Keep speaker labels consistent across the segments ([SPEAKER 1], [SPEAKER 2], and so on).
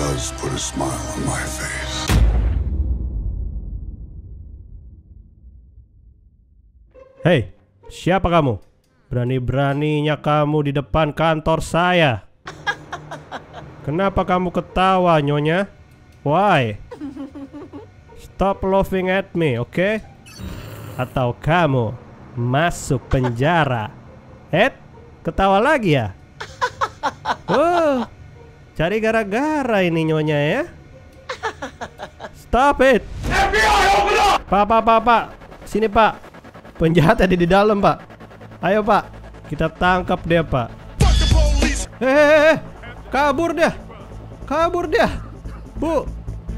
[SPEAKER 1] does put a smile on my face.
[SPEAKER 2] Hei, siapa kamu? Berani-beraninya kamu di depan kantor saya. Kenapa kamu ketawa, Nyonya? Why? Stop laughing at me, oke? Atau kamu masuk penjara. Eh, ketawa lagi ya? Oh, cari gara-gara ini Nyonya ya? Stop it! Pak, pak, pak, pak. Sini pak. Penjahat ada di dalam pak. Ayo pak, kita tangkap dia pak. Hehehe, kabur dia, kabur dia. Bu,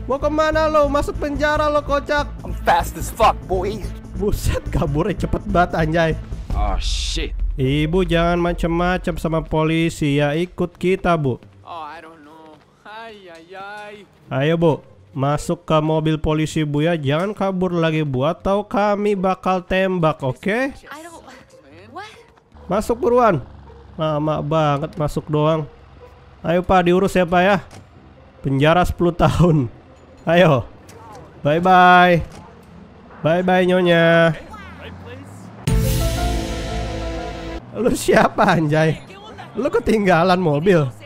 [SPEAKER 2] mau ke mana lo? Masuk penjara lo kocak.
[SPEAKER 3] I'm fast as fuck, boy.
[SPEAKER 2] Buset, kaburnya cepet banget anjay.
[SPEAKER 3] Oh shit.
[SPEAKER 2] Ibu jangan macem-macem sama polisi ya, ikut kita bu. Ayo bu, masuk ke mobil polisi bu ya, jangan kabur lagi bu, atau kami bakal tembak, oke?
[SPEAKER 4] What?
[SPEAKER 2] Masuk buruan. Lama banget masuk doang. Ayo Pak diurus ya Pak ya. Penjara 10 tahun. Ayo. Bye bye. Bye bye nyonya. Lu siapa anjay? Lu ketinggalan mobil.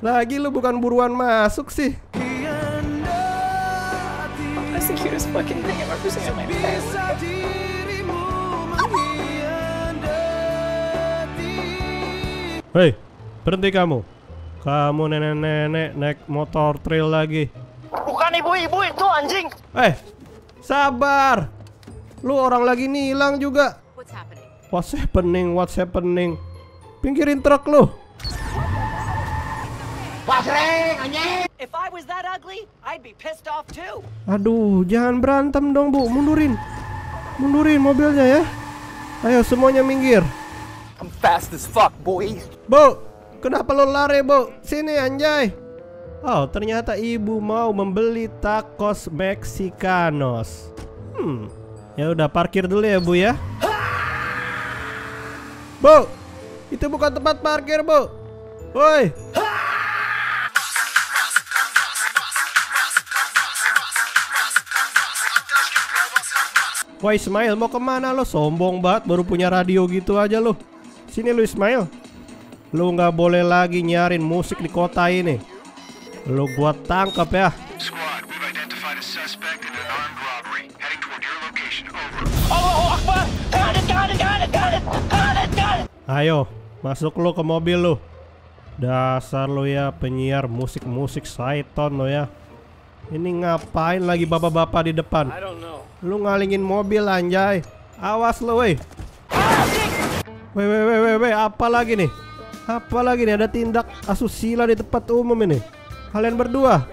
[SPEAKER 2] Lagi lu bukan buruan masuk sih. Hei, berhenti kamu. Kamu nenek-nenek naik motor trail lagi.
[SPEAKER 5] Bukan ibu-ibu itu anjing.
[SPEAKER 2] Eh, sabar. Lu orang lagi nilang juga.
[SPEAKER 4] What's happening?
[SPEAKER 2] What's happening? What's happening? Pinggirin truk lu.
[SPEAKER 5] If I was that ugly, I'd be pissed off too.
[SPEAKER 2] Aduh, jangan berantem dong, Bu. Mundurin. Mundurin mobilnya ya. Ayo semuanya minggir.
[SPEAKER 3] I'm fast as fuck, boy.
[SPEAKER 2] Bu, kenapa lo lari, Bu? Sini anjay. Oh, ternyata ibu mau membeli tacos Mexicanos. Hmm. Ya udah parkir dulu ya, Bu ya. Bu, itu bukan tempat parkir, Bu. Woi. Wah Ismail mau ke mana lo? Sombong banget baru punya radio gitu aja lo. Sini lo Ismail. Lo nggak boleh lagi nyarin musik di kota ini. Lo gua tangkap ya. Ayo, masuk lo ke mobil lo. Dasar lo ya penyiar musik-musik Saiton lo ya. Ini ngapain lagi bapak-bapak di depan? Lu ngalingin mobil anjay. Awas lo weh. Weh weh weh weh weh apa lagi nih? Apa lagi nih ada tindak asusila di tempat umum ini? Kalian berdua.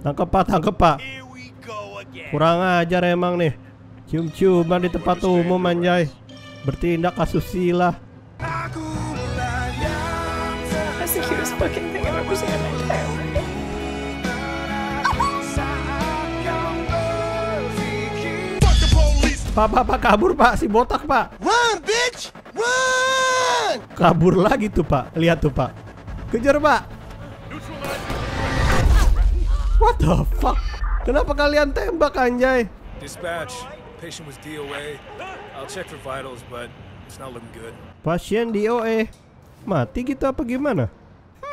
[SPEAKER 2] Tangkep pak, tangkep pak. Kurang ajar emang nih. Cium-ciuman di tempat umum anjay. Bertindak asusila.
[SPEAKER 6] The cutest fucking thing I've ever seen in my entire life.
[SPEAKER 2] Pak, pak, pak, kabur pak, si botak pak.
[SPEAKER 3] Run, bitch! Run!
[SPEAKER 2] Kabur lagi tuh pak, lihat tuh pak. Kejar pak. What the fuck? Kenapa kalian tembak anjay?
[SPEAKER 7] Dispatch. Patient was DOA. I'll check for vitals, but it's not looking good.
[SPEAKER 2] Pasien di OE Mati gitu apa gimana?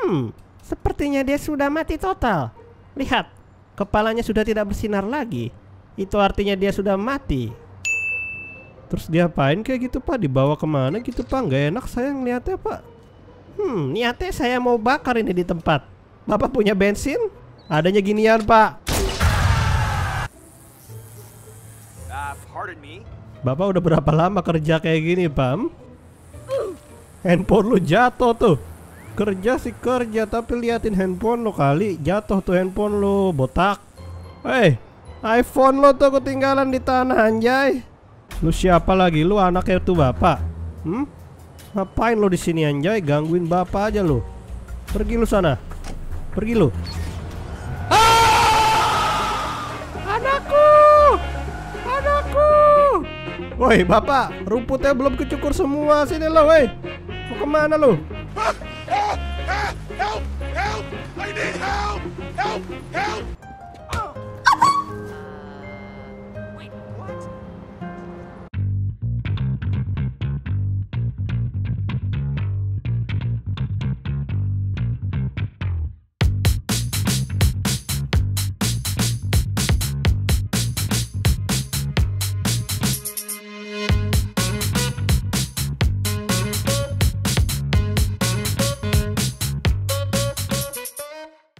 [SPEAKER 2] Hmm, sepertinya dia sudah mati total Lihat, kepalanya sudah tidak bersinar lagi Itu artinya dia sudah mati Terus dia apain kayak gitu pak? Dibawa ke mana gitu pak? Nggak enak saya ngeliatnya pak Hmm, niatnya saya mau bakar ini di tempat Bapak punya bensin? Adanya ginian pak
[SPEAKER 3] me.
[SPEAKER 2] Bapak udah berapa lama kerja kayak gini pak? Hmm? Handphone lu jatuh tuh Kerja sih kerja tapi liatin handphone lo kali. Jatuh tuh handphone lu botak. Hei iPhone lo tuh ketinggalan di tanah anjay. Lu siapa lagi? Lu anaknya tuh bapak. Hmm? Ngapain lo di sini anjay? Gangguin bapak aja lu. Pergi lu sana. Pergi lu. Anakku! Anakku! Woi bapak Rumputnya belum kecukur semua. Sini lo woi. Mau ke mana
[SPEAKER 8] lu? Help! Help! I need help! Help! Help!